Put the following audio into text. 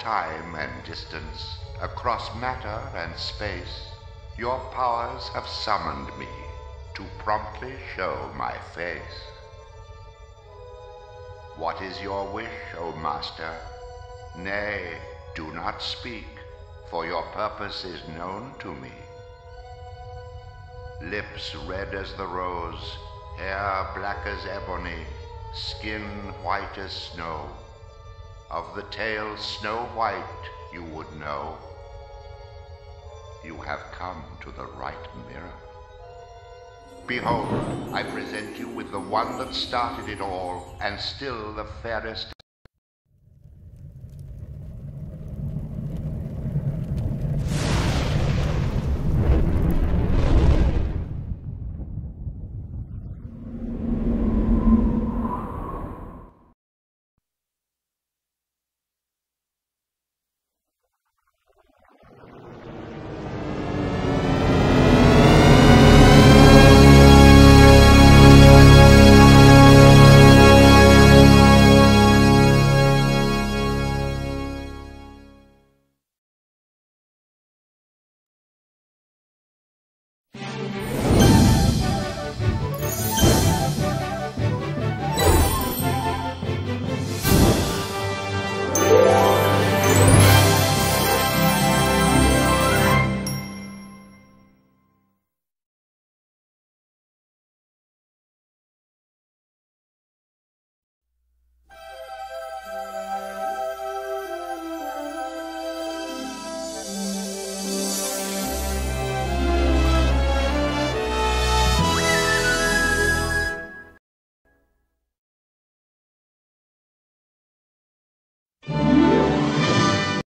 time and distance, across matter and space, your powers have summoned me to promptly show my face. What is your wish, O Master? Nay, do not speak, for your purpose is known to me. Lips red as the rose, hair black as ebony, skin white as snow. Of the tale Snow White you would know. You have come to the right mirror. Behold, I present you with the one that started it all, and still the fairest